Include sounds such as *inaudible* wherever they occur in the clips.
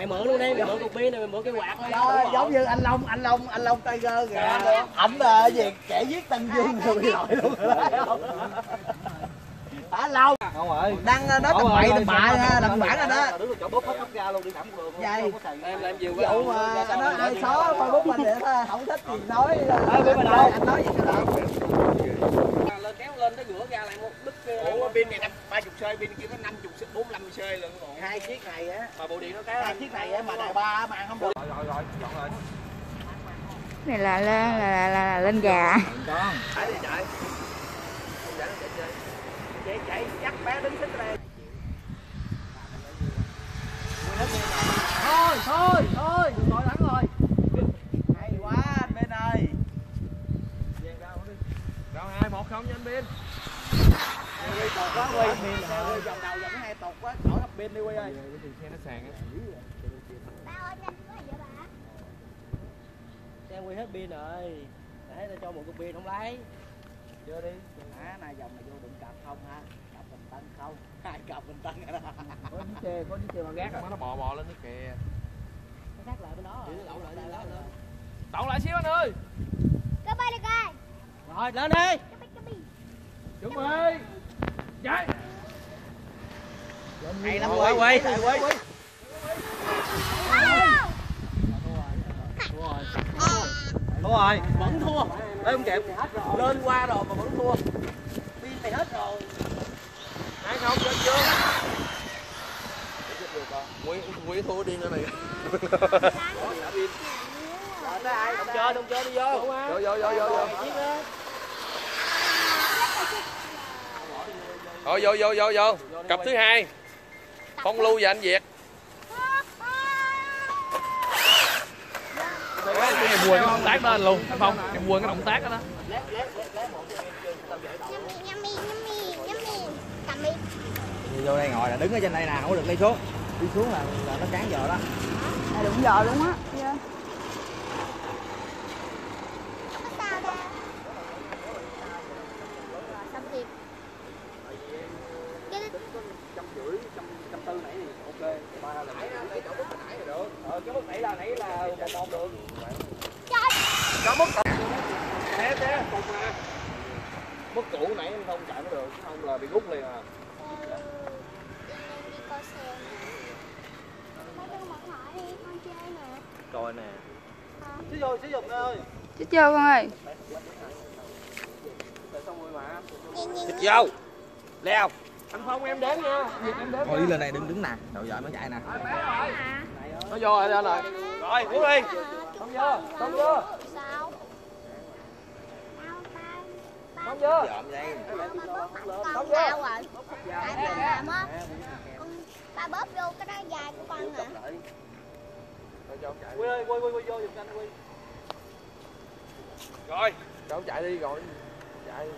mày mượn luôn đi mày mượn cục pin này mày mượn cái quạt thôi Đó, giống như anh Long anh Long anh Long Tiger kìa. Ảnh là cái gì? Kẻ giết Tân Dương rồi bị lội luôn. *laughs* Hả Long? Không rồi. Đang nói tầm bậy tầm bạ làm bản rồi đó. Đứng chỗ bóp hết ra luôn đi thẳng đường Vậy. em làm nhiều vụ mà anh nói ai xó facebook anh vậy thôi không thích thì nói. Ờ, anh nói gì cho lên kéo lên cái rửa ra lại một đứt ủa pin này năm ba chục sơi pin kia nó năm chục bốn mươi lăm sơi lần còn hai chiếc này á mà bộ điện nó cái hai chiếc này á mà đại ba mà ăn không được rồi rồi rồi dọn rồi này là là, là, là, là lên gà con chạy đi chạy chạy chạy chắc bé đứng xích đây thôi thôi thôi đừng gọi thẳng rồi hay quá anh bên ơi rồi hai một không nha anh Bin quy tột quá quy quy vòng đầu vòng hai tột quá khỏi pin đi quy ơi. Xe nó sàn á. Xe quy hết pin rồi. Để tao cho một cục pin không lấy. Chưa đi. Á này vòng này vô đụng cặp không ha? Cặp bình tân không? *laughs* Hai cặp bình tân rồi đó? Có chiếc xe có chiếc xe bằng gác nó bò bò lên nó kìa nó sát lại bên đó rồi. Đậu lại lên lên đậu lại. xíu anh ơi. Rồi lên đi. Chuẩn bị. Chạy hay lắm Quay, quay. quay quay thua rồi. Vẫn thua. Ê, không kịp lên qua rồi mà vẫn thua. Pin mày hết rồi. Hai không trên chưa Nguyễn Nguyễn thua điên rồi này. Không chơi không chơi đi vô vô vô vô vô vô Rồi vô vô vô vô. Cặp thứ hai Phong Lưu và anh Việt. Em quên cái động tác đó anh luôn Phong Em quên cái động tác đó. Đó vô đây ngồi là đứng ở trên đây nè không có được đi xuống. Đi xuống là, là nó cán giờ đó. Là đụng giờ luôn á Dạ. trăm rưỡi trăm trăm tư nãy thì ok ba là nãy nãy chỗ bút nãy là được ờ cái mức nãy là nãy là một một được Có mức Té té cục nè Mức cũ nãy em không chạy nó được Không là bị rút liền à Coi nè xíu vô xíu dục ơi chết chưa con ơi. Thịt vô Leo. Anh Phong em đến nha. Việt em đến thôi đi lên đây đứng đứng nè. Đậu vợ mới chạy nè. Nó vô rồi anh rồi. Rồi uống đi. Không vô Không vô. Không vô. Á con ba bóp vô. Cái đó dài của con hả Quy ơi, quy quy quy vô giùm anh quy. Rồi, cháu chạy đi rồi. Chạy.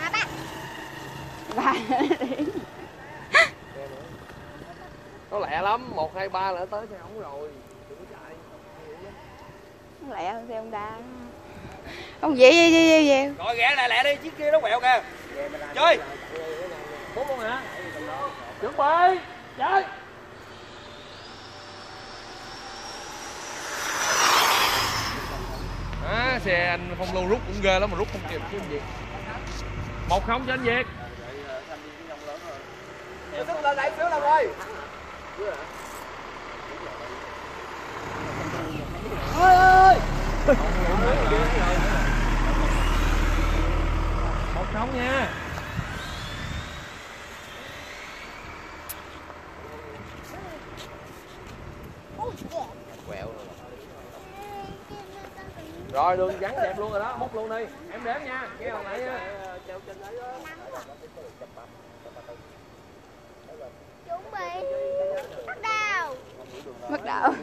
à ba ba Nó lẹ lắm, 1 2 3 là nó tới xe ổng rồi. Đừng có chạy. lẹ hơn xe ông đa không vậy vậy vậy vậy Rồi ghé lại lẹ đi, chiếc kia nó quẹo kìa. Chơi. Bốn luôn hả? Chuẩn bị. Chơi. À, xe anh Phong Lưu rút cũng ghê lắm mà rút không kịp chứ anh Việt. Một không cho anh Việt xuống lên đây xíu lên ơi ơi ơi Một sống nha. quẹo Rồi đường vắng đẹp luôn rồi đó, múc luôn đi. Em đếm nha, nghe hồi nãy nha chuẩn bị. Bắt đầu. Bắt đầu.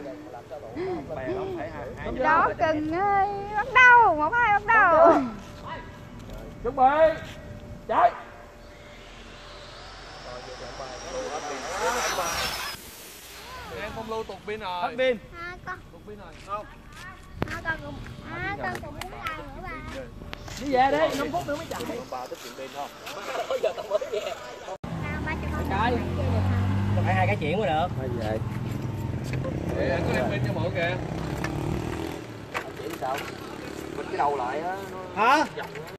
Không đó cưng ơi bắt đầu một hai bắt đầu. Chuẩn bị. Chạy. Em phong lưu tụt pin rồi. Pin. À, con. Tụt pin rồi. Không. À, con cũng à, con cũng muốn làm nữa ba đi về đi 5 phút nữa mới chạy. Bà tiết kiệm pin không nào ba cho con. Cái. Không hai cái chuyển mới được gì vậy? Để có đem pin cho bộ kìa. Chỉ sao? Mình cái đầu lại á, nó hả.